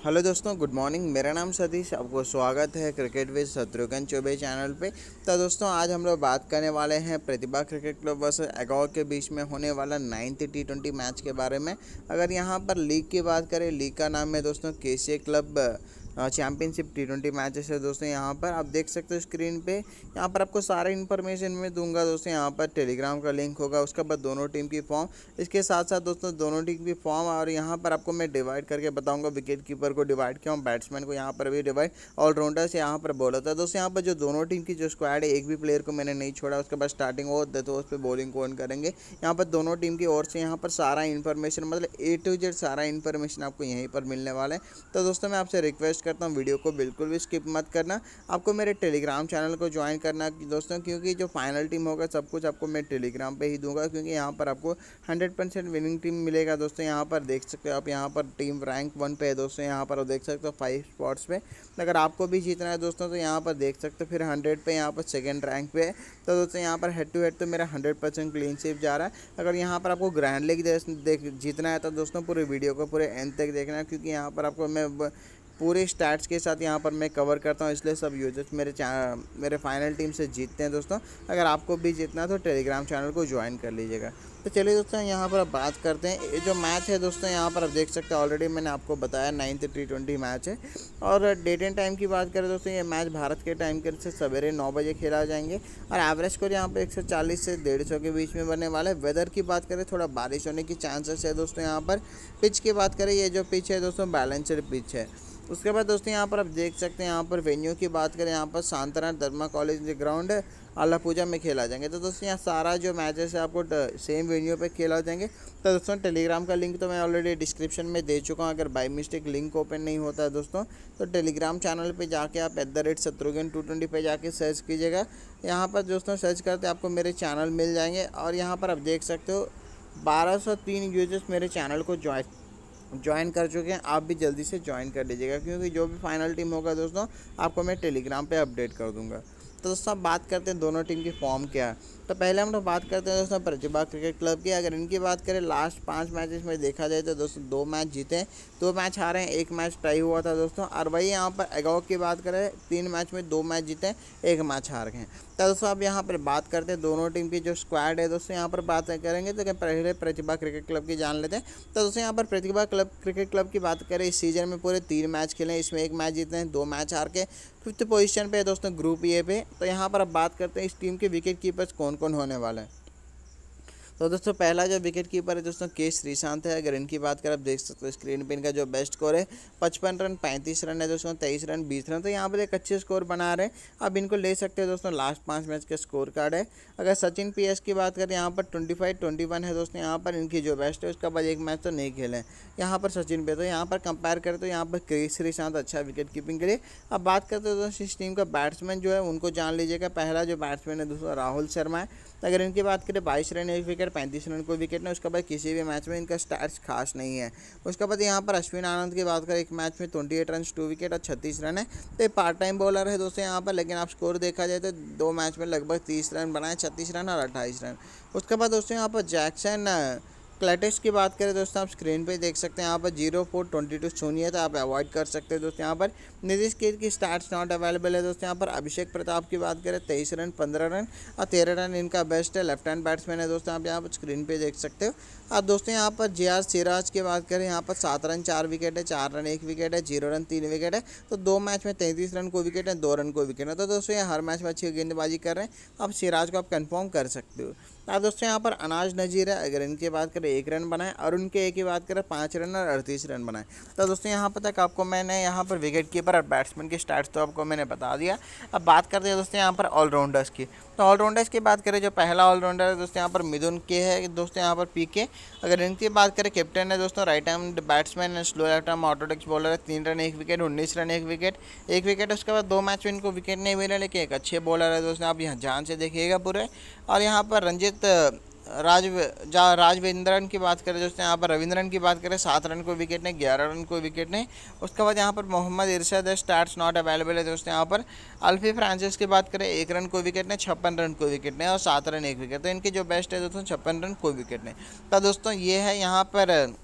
Hello दोस्तों, good morning. मेरा नाम सतीश। आपको स्वागत है cricket with Shatrughan Choubey channel पे। तो दोस्तों, आज हम लोग बात करने वाले हैं Pratibha cricket club versus Egaur के बीच में होने वाला नाइन्थ टी ट्वेंटी मैच के बारे में। अगर यहाँ पर लीग की बात करें, लीग का नाम है दोस्तों के club. Championship T twenty matches है दोस्तों यहाँ पर। आप देख सकते हो स्क्रीन पे। यहाँ पर आपको सारा इन्फॉर्मेशन मैं दूँगा दोस्तों। यहाँ पर टेलीग्राम का लिंक होगा, उसके बाद दोनों टीम की फॉर्म इसके साथ साथ दोस्तों दोनों टीम की फॉर्म और यहाँ पर आपको मैं डिवाइड करके बताऊँगा विकेट कीपर को डिवाइड किया हूँ बैट्समैन को यहाँ पर भी डिवाइड ऑलराउंडर से यहाँ पर बॉल है। दोस्तों यहाँ पर जो दोनों टीम की जो स्क्वाड है, एक भी प्लेयर को मैंने नहीं छोड़ा, उसके बाद स्टार्टिंग हो तो उस पर बॉलिंग कौन करेंगे। यहाँ पर दोनों टीम की ओर से यहाँ पर सारा इन्फॉर्मेशन मतलब ए टू जेड सारा इन्फॉर्मेशन आपको यहीं पर मिलने वाला है। तो दोस्तों मैं आपसे रिक्वेस्ट करता हूँ वीडियो को बिल्कुल भी स्किप मत करना। आपको मेरे टेलीग्राम चैनल को ज्वाइन करना दोस्तों, क्योंकि जो फाइनल टीम होगा, सब कुछ आपको मैं टेलीग्राम पर ही दूँगा, क्योंकि यहाँ पर आपको 100 परसेंट विनिंग टीम मिलेगा दोस्तों। यहाँ पर देख सकते हो आप, यहाँ पर टीम रैंक वन पे है दोस्तों, यहाँ पर देख सकते हो फाइव स्पॉट्स पे। अगर आपको भी जीतना है दोस्तों तो यहाँ पर देख सकते हो फिर हंड्रेड पे, यहाँ पर सेकेंड रैंक पे है। तो दोस्तों, यहाँ पर हेड टू हेड तो मेरा हंड्रेड परसेंट क्लीन शिप जा रहा है। अगर यहाँ पर आपको ग्रैंड लीग जीतना है तो दोस्तों, पूरे वीडियो को पूरे एंड तक देखना, क्योंकि यहाँ पर आपको मैं पूरे स्टैट्स के साथ यहाँ पर मैं कवर करता हूँ, इसलिए सब यूज़र्स मेरे मेरे फाइनल टीम से जीतते हैं दोस्तों। अगर आपको भी जीतना है तो टेलीग्राम चैनल को ज्वाइन कर लीजिएगा। तो चलिए दोस्तों, यहाँ पर अब बात करते हैं। ये जो मैच है दोस्तों, यहाँ पर आप देख सकते हैं ऑलरेडी मैंने आपको बताया नाइन्थ टी ट्वेंटी मैच है। और डेट एंड टाइम की बात करें दोस्तों, ये मैच भारत के टाइम के से सवेरे नौ बजे खेला जाएँगे। और एवरेज स्कोर यहाँ पर एक सौ चालीस से डेढ़ के बीच में बनने वाला है। वेदर की बात करें, थोड़ा बारिश होने की चांसेस है दोस्तों यहाँ पर। पिच की बात करें, ये जो पिच है दोस्तों बैलेंसड पिच है। उसके बाद दोस्तों, यहाँ पर आप देख सकते हैं, यहाँ पर वेन्यू की बात करें, यहाँ पर शांतनाथ धर्मा कॉलेज ग्राउंड है। आला पूजा में खेला जाएँगे। तो दोस्तों, यहाँ सारा जो मैचेस है, आपको सेम वेन्यू पे खेला जाएँगे। तो दोस्तों टेलीग्राम का लिंक तो मैं ऑलरेडी डिस्क्रिप्शन में दे चुका हूँ। अगर बाई मिस्टेक लिंक ओपन नहीं होता है दोस्तों तो टेलीग्राम चैनल पे जाके आप at the rate Shatrughan two twenty पे जाके सर्च कीजिएगा। यहाँ पर दोस्तों सर्च करते आपको मेरे चैनल मिल जाएँगे और यहाँ पर आप देख सकते हो, बारह सौ तीन यूज़र्स मेरे चैनल को ज्वाइन ज्वाइन कर चुके हैं। आप भी जल्दी से ज्वाइन कर लीजिएगा, क्योंकि जो भी फाइनल टीम होगा दोस्तों, आपको मैं टेलीग्राम पे अपडेट कर दूँगा। तो दोस्तों बात करते हैं दोनों टीम की फॉर्म क्या है। तो पहले हम लोग बात करते हैं दोस्तों प्रतिभा क्रिकेट क्लब की। अगर इनकी बात करें लास्ट पाँच मैचेस में देखा जाए तो दोस्तों दो मैच जीते दो मैच हारे हैं, एक मैच टाई हुआ था दोस्तों। और वही यहाँ पर एगाओ की बात करें, तीन मैच में दो मैच जीते एक मैच हार गए तो दोस्तों अब यहाँ पर बात करते हैं दोनों टीम की जो स्क्वाड है। दोस्तों यहाँ पर बात करेंगे तो पहले प्रतिभा क्रिकेट क्लब की जान लेते हैं। तो दोस्तों यहाँ पर प्रतिभा क्लब, क्रिकेट क्लब की बात करें, इस सीज़न में पूरे तीन मैच खेले इसमें एक मैच जीते हैं, दो मैच हार के फिफ्थ पोजीशन पे दोस्तों ग्रुप ए पे। तो यहाँ पर अब बात करते हैं इस टीम के विकेट कीपर्स कौन कौन होने वाले हैं? तो दोस्तों, पहला जो विकेट कीपर है दोस्तों के श्रीशांत है। अगर इनकी बात करें, आप देख सकते हो स्क्रीन पे इनका जो बेस्ट स्कोर है, पचपन रन, पैंतीस रन है दोस्तों, तेईस रन, बीस रन। तो यहाँ पर एक अच्छे स्कोर बना रहे हैं। आप इनको ले सकते हो दोस्तों लास्ट पाँच मैच का स्कोर कार्ड है। अगर सचिन पीएस की बात करें, यहाँ पर ट्वेंटी फाइव ट्वेंटी वन है दोस्तों, यहाँ पर इनकी जो बेस्ट है, उसका बाद एक मैच तो नहीं खेले यहाँ पर सचिन पे तो यहाँ पर कंपेयर करें तो यहाँ पर क्रिस श्रीशांत अच्छा विकेट कीपिंग के लिए। अब बात करते हो दोस्तों, इस टीम का बैट्समैन जो है, उनको जान लीजिएगा। पहला जो बैट्समैन है दोस्तों, राहुल शर्मा है। अगर इनकी बात करें बाईस रन एक विकेट, पैंतीस रन कोई विकेट नहीं उसके बाद किसी भी मैच में इनका स्टार्स खास नहीं है। उसके बाद यहाँ पर अश्विन आनंद की बात करें, एक मैच में twenty eight run two wicket और छत्तीस रन है। तो पार्ट टाइम बॉलर है दोस्तों यहाँ पर, लेकिन आप स्कोर देखा जाए तो दो मैच में लगभग तीस रन बनाए, छत्तीस रन और अट्ठाईस रन। उसके बाद दोस्तों यहाँ पर जैक्सन क्लैटेस की बात करें दोस्तों, आप स्क्रीन पे देख सकते हैं, यहाँ पर ज़ीरो फोर ट्वेंटी टू शून्य है तो आप अवॉइड कर सकते हैं दोस्तों, यहाँ पर। नीतीश कीर की स्टार्ट नॉट अवेलेबल है दोस्तों, यहाँ पर अभिषेक प्रताप की बात करें, तेईस रन, पंद्रह रन और तेरह रन इनका बेस्ट है, लेफ़्ट हैंड बैट्समैन है दोस्तों, आप यहाँ पर स्क्रीन पर देख सकते हो। अब दोस्तों, यहाँ पर जे आर सिराज की बात करें, यहाँ पर सात रन, चार विकेट है, चार रन, एक विकेट है, ज़ीरो रन, तीन विकेट है तो दो मैच में तैंतीस रन को विकेट है, दो रन को विकेट है तो दोस्तों ये हर मैच में अच्छी गेंदबाजी कर रहे हैं, अब सिराज को आप कन्फर्म कर सकते हो। अब दोस्तों, यहाँ पर अनाज नजीर है। अगर इनकी बात करें, एक रन बनाए और उनके एक ही बात करें, पाँच रन और अड़तीस रन बनाए। तो दोस्तों, यहाँ पर तक आपको मैंने यहाँ पर विकेट कीपर और बैट्समैन के स्टार्ट तो आपको मैंने बता दिया। अब बात करते हैं दोस्तों, यहाँ पर ऑलराउंडर्स की। तो ऑलराउंडर्स की बात करें, जो पहला ऑलराउंडर है, दोस्तों यहाँ पर मिदुन के है। दोस्तों यहाँ पर पी के अगर इनकी बात करें कैप्टन है दोस्तों राइट हैंड बैट्समैन है slow left arm orthodox bowler है, तीन रन, एक विकेट उन्नीस रन, एक विकेट एक विकेट उसके बाद दो मैच में इनको विकेट नहीं मिला, लेकिन एक अच्छे बॉलर है दोस्तों, आप यहाँ जान से देखिएगा पूरे। और यहाँ पर रंजित राज जा राजवेंद्रन की बात करें दोस्तों यहाँ पर रविंद्रन की बात करें, सात रन को विकेट नहीं, ग्यारह रन को विकेट नहीं। उसके बाद यहाँ पर मोहम्मद इरशाद है स्टार्ट्स नॉट अवेलेबल है दोस्तों यहाँ पर अल्फी फ्रांसिस की बात करें, एक रन को विकेट नहीं, छप्पन रन को विकेट नहीं और सात रन एक विकेट तो इनकी जो बेस्ट है, दोस्तों, छप्पन रन को विकेट नहीं। तो दोस्तों, ये है यहाँ पर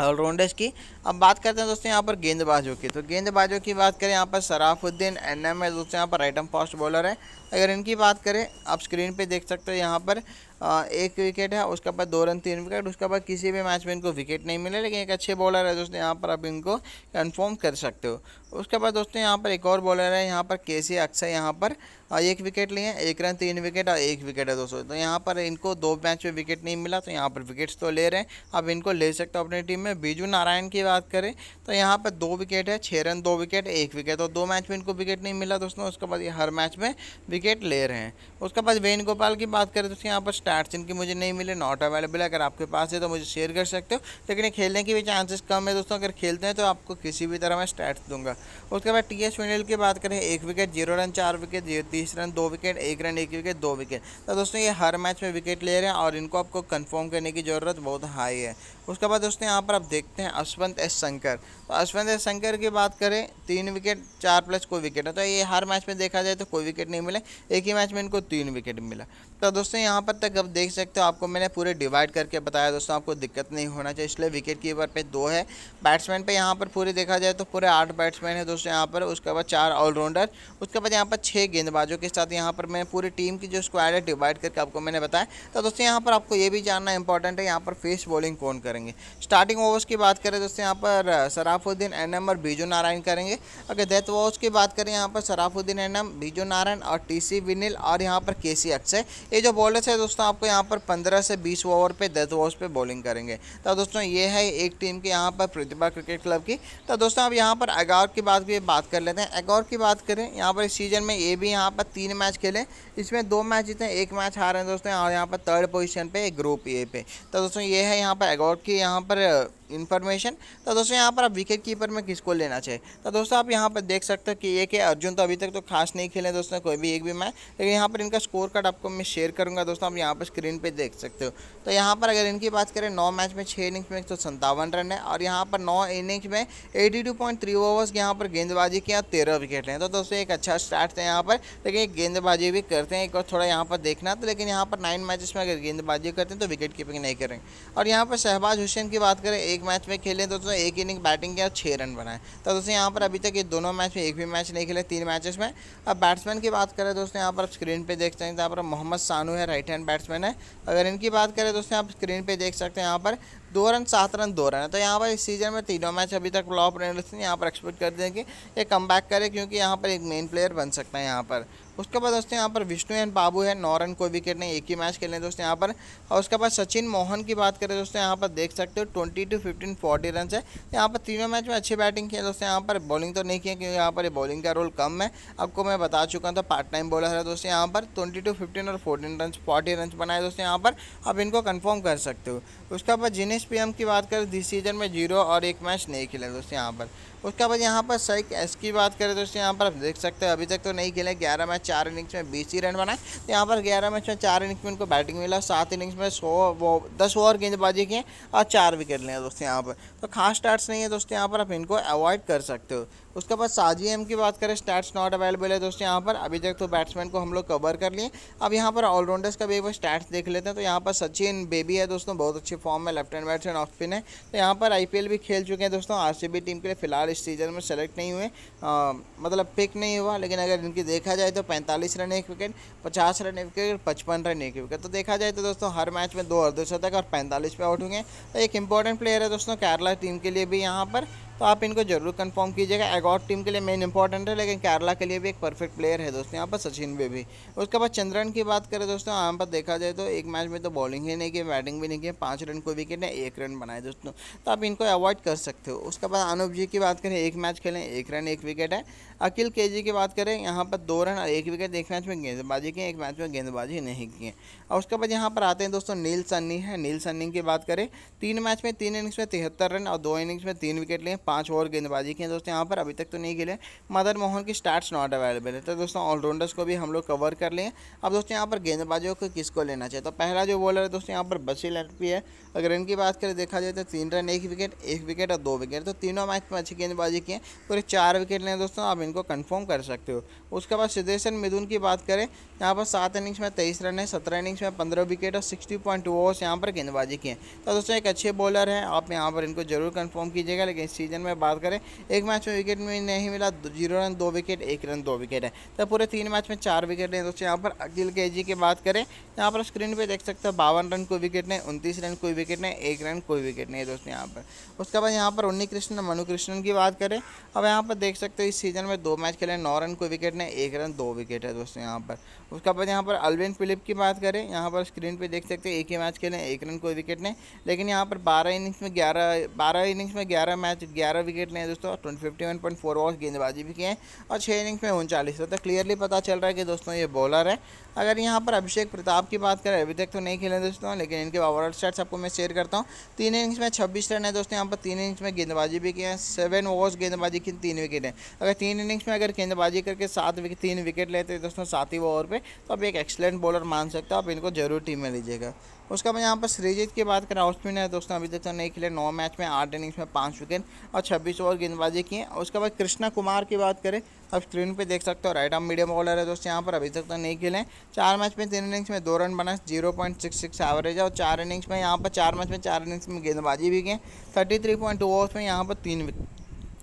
ऑलराउंडर्स की। अब बात करते हैं दोस्तों, यहाँ पर गेंदबाजों की। तो गेंदबाजों की बात करें, यहाँ पर सराफुद्दीन एन एम है दोस्तों यहाँ पर राइट एम फास्ट बॉलर है। अगर इनकी बात करें, आप स्क्रीन पे देख सकते हो यहाँ पर एक विकेट है, उसके बाद दो रन, तीन विकेट उसके बाद किसी भी मैच में इनको विकेट नहीं मिले, लेकिन एक अच्छे बॉलर है दोस्तों, यहाँ पर आप इनको कन्फर्म कर सकते हो। उसके बाद दोस्तों, यहाँ पर एक और बॉलर है, यहाँ पर के सी अक्सर यहाँ पर एक विकेट लिए हैं, एक रन, तीन विकेट और एक विकेट है दोस्तों। तो यहाँ पर इनको दो मैच में विकेट नहीं मिला तो यहाँ पर विकेट्स तो ले रहे हैं। अब इनको ले सकते हो अपनी टीम में। बीजू नारायण की बात करें तो यहाँ पर दो विकेट है छः रन, दो विकेट एक विकेट और दो मैच में इनको विकेट नहीं मिला दोस्तों। उसके बाद ये हर मैच में विकेट ले रहे हैं। उसके बाद वेन गोपाल की बात करें, दोस्तों, यहाँ पर स्टार्ट की मुझे नहीं मिले नॉट अवेलेबल है, अगर आपके पास है तो मुझे शेयर कर सकते हो। लेकिन खेलने की भी चांसेस कम है दोस्तों, अगर खेलते हैं तो आपको किसी भी तरह मैं स्टैट्स दूँगा। उसके बाद टी एस की बात करें, एक विकेट ज़ीरो रन चार विकेट तीस रन दो विकेट एक रन एक विकेट दो विकेट तो दोस्तों ये हर मैच में विकेट ले रहे हैं और इनको आपको कन्फर्म करने की ज़रूरत बहुत हाई है। उसके बाद दोस्तों यहाँ पर आप देखते हैं अश्वंत एस शंकर। तो अश्वंत एस शंकर की बात करें, तीन विकेट चार प्लस कोई विकेट है। तो ये हर मैच में देखा जाए तो कोई विकेट नहीं मिले। एक ही मैच में इनको तीन विकेट मिला। तो दोस्तों यहाँ पर तक अब देख सकते हो, आपको मैंने पूरे डिवाइड करके बताया दोस्तों, आपको दिक्कत नहीं होना चाहिए। इसलिए विकेट कीपर पे दो है। बैट्समैन पे यहाँ पर पूरे देखा जाए तो पूरे आठ बैट्समैन है दोस्तों यहाँ पर। उसके बाद चार ऑलराउंडर उसके बाद यहाँ पर छः गेंदबाजों के साथ यहाँ पर मैं पूरी टीम की जो स्क्वाड है डिवाइड करके आपको मैंने बताया। तो दोस्तों यहाँ पर आपको ये भी जानना इंपॉर्टेंट है, यहाँ पर फेस बॉलिंग कौन करेंगे। स्टार्टिंग ओवर्स की बात करें दोस्तों यहाँ पर सराफुद्दीन एन एम और बीजू नारायण करेंगे। अगर डेथ ओवर्स की बात करें, यहाँ पर सराफुद्दीन एन एम बीजू नारायण और टी सी विनिल और यहाँ पर के सी अक्षय ये जो बॉलर्स है दोस्तों, आपको यहाँ पर पंद्रह से बीस ओवर पे डेथ ओवर्स पे बॉलिंग करेंगे। तो दोस्तों, ये है एक टीम की यहाँ पर प्रतिभा क्रिकेट क्लब की। तो दोस्तों, अब यहाँ पर अगौर की बात की बात कर लेते हैं। अगौर की बात करें, यहाँ पर इस सीज़न में ये भी यहाँ पर तीन मैच खेले। इसमें दो मैच जीते, एक मैच हारे हैं दोस्तों, और यहाँ पर थर्ड पोजिशन पे ग्रुप ए पे। तो दोस्तों, ये है यहाँ पर अगौर की यहाँ पर इन्फॉर्मेशन तो दोस्तों यहाँ पर आप विकेट कीपर में किसको लेना चाहिए तो दोस्तों आप यहाँ पर देख सकते हो कि एक है अर्जुन तो अभी तक तो खास नहीं खेले दोस्तों कोई भी एक भी मैच लेकिन यहाँ पर इनका स्कोर कार्ड आपको मैं शेयर करूँगा दोस्तों आप यहाँ पर स्क्रीन पर देख सकते हो तो यहाँ पर अगर इनकी बात करें नौ मैच में छः इनिंग्स में एक सौ रन है और यहाँ पर नौ इनिंग्स में eighty two point three overs यहाँ पर गेंदबाजी किया तेरह विकेट लें तो दोस्तों एक अच्छा स्टार्ट है यहाँ पर लेकिन गेंदबाजी भी करते हैं एक और थोड़ा यहाँ पर देखना तो लेकिन यहाँ पर नाइन मैचेस में अगर गेंदबाजी करते हैं तो विकेट कीपिंग नहीं करेंगे और यहाँ पर शहबाज हुसैन की बात करें एक मैच में खेले दोस्तों एक इनिंग बैटिंग किया छः रन बनाए। तो दोस्तों, यहाँ पर अभी तक ये दोनों मैच में एक भी मैच नहीं खेले, तीन मैचेस में। अब बैट्समैन की बात करें, दोस्तों, यहाँ पर स्क्रीन पे देख सकते हैं, यहाँ पर मोहम्मद सानू है राइट हैंड बैट्समैन है। अगर इनकी बात करें, दोस्तों, आप स्क्रीन पर देख सकते हैं, यहाँ पर दो रन, सात रन, दो रन। है तो यहाँ पर इस सीज़न में तीनों मैच अभी तक फ्लॉप रहे यहाँ पर एक्सपेक्ट कर देंगे ये कम बैक करे, क्योंकि यहाँ पर एक मेन प्लेयर बन सकता है यहाँ पर। उसके बाद दोस्तों यहाँ पर विष्णु एन बाबू है। नौ रन कोई विकेट नहीं, एक ही मैच खेले दोस्तों यहाँ पर। और उसके बाद सचिन मोहन की बात करें दोस्तों, यहाँ पर देख सकते हो twenty two fifteen forty run है। यहाँ पर तीनों मैच में अच्छी बैटिंग की है दोस्तों, यहाँ पर बॉलिंग तो नहीं किया क्योंकि यहाँ पर बॉलिंग का रोल कम है। आपको मैं बता चुका था पार्ट टाइम बॉलर है दोस्तों यहाँ पर। ट्वेंटी टू फिफ्टीन और फोर्टीन रन फोर्टी रन बनाए दोस्तों यहाँ पर। आप इनको कन्फर्म कर सकते हो। उसके बाद जिनेश पीएम की बात करें दिस सीज़न में ज़ीरो और एक मैच नहीं खेले दोस्तों यहाँ पर। उसके बाद यहाँ पर सही एस की बात करें दोस्तों, यहाँ पर आप देख सकते हैं, अभी तक तो नहीं खेले, ग्यारह मैच, चार इनिंग्स में बीस ही रन बनाए। तो यहाँ पर ग्यारह मैच में चार इनिंग्स में उनको बैटिंग मिला, सात इनिंग्स में सौ, वो दस ओवर गेंदबाजी किए और चार विकेट लिए दोस्तों यहाँ पर। तो खास स्टार्ट्स नहीं है दोस्तों, यहाँ पर आप इनको अवॉइड कर सकते हो। उसके बाद साजी एम की बात करें स्टैट्स नॉट अवेलेबल है दोस्तों यहाँ पर। अभी तक तो बैट्समैन को हम लोग कवर कर लिए। अब यहाँ पर ऑलराउंडर्स का भी एक बार स्टैट्स देख लेते हैं। तो यहाँ पर सचिन बेबी है दोस्तों, बहुत अच्छी फॉर्म में left hand batsman off spin है। तो यहाँ पर आईपीएल भी खेल चुके हैं दोस्तों। आरसीबी टीम के लिए फ़िलहाल इस सीज़न में सेलेक्ट नहीं हुए। मतलब पिक नहीं हुआ, लेकिन अगर इनकी देखा जाए तो पैंतालीस रन एक विकेट पचास रन एक विकेट पचपन रन एक विकेट तो देखा जाए तो दोस्तों हर मैच में दो अर्धशतक और पैंतालीस पे आउट होंगे तो एक इंपॉर्टेंट प्लेयर है दोस्तों केरला टीम के लिए भी यहाँ पर। तो आप इनको ज़रूर कंफर्म कीजिएगा। एगॉट टीम के लिए मेन इंपॉर्टेंट है, लेकिन केरला के लिए भी एक परफेक्ट प्लेयर है दोस्तों, यहाँ पर सचिन में भी। उसके बाद चंद्रन की बात करें दोस्तों, यहाँ पर देखा जाए तो एक मैच में तो बॉलिंग ही नहीं की बैटिंग भी नहीं की, पाँच रन को विकेट है एक रन बनाए दोस्तों। तो आप इनको अवॉइड कर सकते हो। उसके बाद अनुप जी की बात करें, एक मैच खेलें, एक रन, एक विकेट है। अखिल के जी की बात करें, यहाँ पर दो रन और एक विकेट एक मैच में गेंदबाजी की, एक मैच में गेंदबाजी नहीं की और उसके बाद यहाँ पर आते हैं दोस्तों, नील सन्नी है। नील सन्नी की बात करें, तीन मैच में तीन इनिंग्स में तिहत्तर रन और दो इनिंग्स में तीन विकेट लिए। पाँच ओवर गेंदबाजी की है। दोस्तों, यहाँ पर अभी तक तो नहीं खेले। मदर मोहन की स्टार्ट नॉट अवेलेबल है। तो दोस्तों ऑलराउंडर्स को भी हम लोग कवर कर लें। अब दोस्तों, यहाँ पर गेंदबाजों को किसको लेना चाहिए? तो पहला जो बॉलर है, दोस्तों, यहाँ पर बसील एटपी है। अगर इनकी बात करें, देखा जाए तो तीन रन, एक विकेट एक विकेट और दो विकेट तो तीनों मैच में अच्छी गेंदबाजी की है। पूरे चार विकेट लें दोस्तों, आप इनको कन्फर्म कर सकते हो। उसके बाद सिद्धेशन मिदुन की बात करें, यहाँ पर सात इनिंग्स में तेईस रन है, सत्रह इनिंग्स में पंद्रह विकेट और सिक्सटी पॉइंट टू ओवर्स यहाँ पर गेंदबाजी की है। तो दोस्तों, एक अच्छे बॉलर हैं, आप यहाँ पर इनको ज़रूर कन्फर्म कीजिएगा, लेकिन सीज़न में बात करें, एक मैच में विकेट में नहीं मिला ज़ीरो रन, दो विकेट एक रन, दो विकेट है। तो पूरे तीन मैच में चार विकेट हैं। दोस्तों, यहाँ पर अखिल के जी की बात करें, यहाँ पर स्क्रीन पर देख सकते हो, बावन रन कोई विकेट नहीं, उनतीस रन कोई विकेट नहीं, एक रन कोई विकेट नहीं दोस्तों यहाँ पर। उसके बाद यहाँ पर उन्नी कृष्ण मनु कृष्णन की बात करें, अब यहाँ पर देख सकते हो, इस सीज़न में दो मैच खेले, नौ रन कोई विकेट नहीं एक रन, दो विकेट है दोस्तों यहाँ पर। उसके बाद यहाँ पर अल्विन फिलिप की बात करें, यहाँ पर स्क्रीन पे देख सकते हैं, एक ही मैच खेले, एक रन कोई विकेट नहीं। लेकिन यहाँ पर बारह इनिंग्स में ग्यारह, बारह इनिंग्स में ग्यारह मैच ग्यारह विकेट लें दोस्तों ट्वेंटी फिफ्टी गेंदबाजी भी किए हैं, और छः इनिंग्स में उनचालीस। तो क्लियरली पता चल रहा है कि दोस्तों ये बॉलर है। अगर यहाँ पर अभिषेक प्रताप की बात करें, अभी तक तो नहीं खेले दोस्तों, लेकिन इनके ओवरऑल स्टार्ट आपको मैं शेयर करता हूँ। तीन इनिंग्स में छब्बीस रन है दोस्तों, यहाँ पर तीन इनिंग्स में गेंदबाजी भी किए हैं सेवन ओवर्स गेंदबाजी की तीन विकेट है। अगर तीन इनिंग्स में अगर गेंदबाजी करके सात विकेट, तीन विकेट लेते हैं दोस्तों सात ही ओवर पर तो अब एक एक्सलेंट बॉलर मान सकते हो, आप इनको ज़रूर टीम में लीजिएगा। उसके बाद यहाँ पर श्रीजीत की बात करें ऑस्ट्रेलिया है दोस्तों, अभी तक तो नहीं खेले, नौ मैच में आठ इनिंग्स में पाँच विकेट और छब्बीस ओवर गेंदबाजी की है। उसके बाद कृष्णा कुमार की बात करें अब स्क्रीन पे देख सकते हो राइट आर्म मीडियम बॉलर है दोस्तों, यहाँ पर अभी तक तो नहीं खेले। चार मैच में तीन इनिंग्स में दो रन बना zero point six six average है और चार इनिंग्स में यहाँ पर, चार मैच में चार इनिंग्स में गेंदबाजी भी की थर्टी थ्री पॉइंट टू में यहाँ पर तीन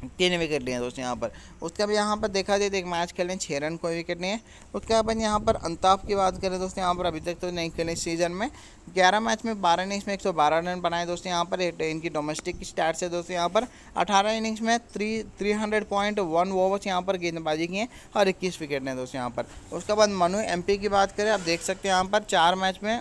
तीन विकेट लिए दोस्तों यहाँ पर। उसके बाद यहाँ पर देखा जाए तो एक मैच खेलें छः रन कोई विकेट नहीं है। उसके बाद यहाँ पर अंताफ की बात करें दोस्तों, यहाँ पर अभी तक तो नहीं खेले सीज़न में। ग्यारह मैच में बारह इनिंग्स में एक सौ बारह रन बनाए दोस्तों, यहाँ पर इनकी डोमेस्टिक स्टार्ट है दोस्तों, यहाँ पर अठारह इनिंग्स में three three hundred point one overs यहाँ पर गेंदबाजी की है और इक्कीस विकेट ने दोस्तों यहाँ पर। उसके बाद मनु एम की बात करें, आप देख सकते हैं यहाँ पर चार मैच में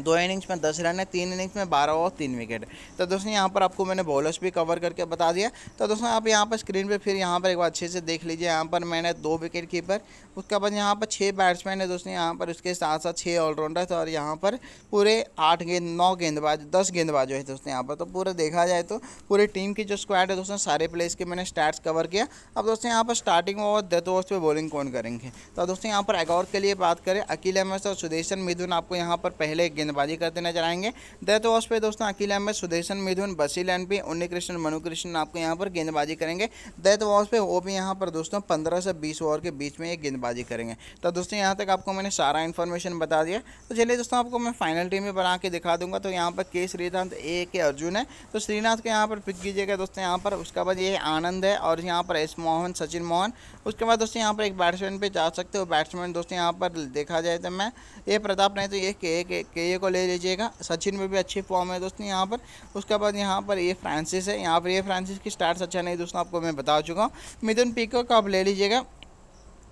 दो इनिंग्स में दस रन है तीन इनिंग्स में बारह और तीन विकेट तो दोस्तों यहाँ पर आपको मैंने बॉलर्स भी कवर करके बता दिया तो दोस्तों आप यहाँ पर स्क्रीन पे फिर यहाँ पर एक बार अच्छे से देख लीजिए यहाँ पर मैंने दो विकेट कीपर उसके बाद यहाँ पर छः बैट्समैन है दोस्तों यहाँ पर उसके साथ साथ छः ऑलराउंडर और यहाँ पर पूरे आठ गेंद नौ गेंदबाज दस गेंदबाज है दोस्तों यहाँ पर तो पूरा देखा जाए तो पूरी टीम की जो स्क्वाड है दोस्तों सारे प्लेयर्स के मैंने स्टैट्स कवर किया अब दोस्तों यहाँ पर स्टार्टिंग ओवर डेथ ओवर्स पे बॉलिंग कौन करेंगे तो दोस्तों यहाँ पर एगौर के लिए बात करें अकील अहमद और सुदेशन मिथुन आपको यहाँ पर पहले गेंदबाजी करते नज़र आएँगे। डेथ ओवर्स पे दोस्तों अकील अहमद सुदेशन मिथुन बसील एन पी उन्नी कृष्ण मनु कृष्ण आपको यहाँ पर गेंदबाजी करेंगे। डेथ ओवर्स पे वो भी यहाँ पर दोस्तों पंद्रह से बीस ओवर के बीच में एक गेंदबाजी करेंगे। तो दोस्तों यहाँ तक आपको मैंने सारा इन्फॉर्मेशन बता दिया। तो चलिए दोस्तों आपको मैं फाइनल टीम में बना के दिखा दूँगा। तो यहाँ पर के श्रीनाथ ए के अर्जुन है। तो श्रीनाथ के यहाँ पर पिक कीजिएगा दोस्तों यहाँ पर। उसके बाद ये आनंद है और यहाँ पर एस मोहन सचिन मोहन। उसके बाद दोस्तों यहाँ पर एक बैट्समैन पे जा सकते हो। बैट्समैन दोस्तों यहाँ पर देखा जाए तो मैं। ये प्रताप नहीं तो ये के के, के को ले लीजिएगा। सचिन में भी अच्छी फॉर्म है दोस्तों यहाँ पर। उसके बाद यहाँ पर ये फ्रांसिस है। यहाँ पर ये फ्रांसिस की स्टार्ट अच्छा नहीं दोस्तों, आपको मैं बता चुका हूँ। मिथुन पीको का आप ले लीजिएगा।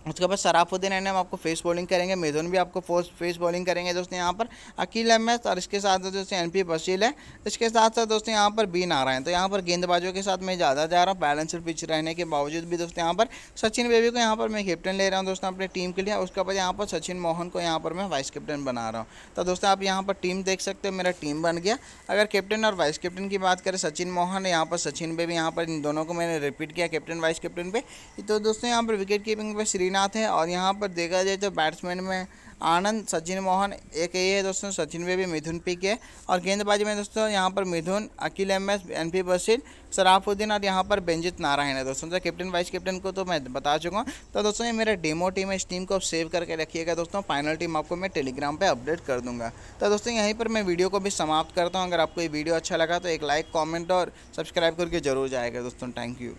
उसके बाद सराफुद्दीन एन हम आपको फेस बॉलिंग करेंगे मिथुन भी आपको फोर्स फेस बॉलिंग करेंगे दोस्तों यहाँ पर अकील अहमद और इसके साथ साथ दोस्तों एन पी बशील है इसके साथ साथ दोस्तों यहाँ पर रहे हैं तो यहाँ पर गेंदबाजों के साथ मैं ज़्यादा जा रहा हूँ बैलेंसड पिच रहने के बावजूद भी दोस्तों यहाँ पर सचिन बेबी को यहाँ पर मैं कैप्टन ले रहा हूँ दोस्तों अपनी टीम के लिए उसके बाद यहाँ पर सचिन मोहन को यहाँ पर मैं वाइस कैप्टन बना रहा हूँ तो दोस्तों आप यहाँ पर टीम देख सकते हो मेरा टीम बन गया अगर कैप्टन और वाइस कैप्टन की बात करें सचिन मोहन यहाँ पर सचिन बेबी यहाँ पर इन दोनों को मैंने रिपीट किया कैप्टन वाइस कैप्टन पे तो दोस्तों यहाँ पर विकेट कीपिंग पर श्रीनाथ है और यहाँ पर देखा जाए तो बैट्समैन में आनंद, सचिन मोहन एक ये है दोस्तों, सचिन में भी मिथुन पी के और गेंदबाजी में दोस्तों, यहाँ पर Mithun, Akeel M S, N P Basheer, Sarafuddin और यहाँ पर बेंजित नारायण है दोस्तों। तो कैप्टन, वाइस कैप्टन को तो मैं बता चुका हूँ। तो दोस्तों, ये मेरा डेमो टीम है, इस टीम को आप सेव करके रखिएगा दोस्तों। फाइनल टीम आपको मैं टेलीग्राम पर अपडेट कर दूँगा। तो दोस्तों, यहीं पर मैं वीडियो को भी समाप्त करता हूँ। अगर आपको ये वीडियो अच्छा लगा तो एक लाइक, कॉमेंट और सब्सक्राइब करके ज़रूर जाएगा दोस्तों। Thank you.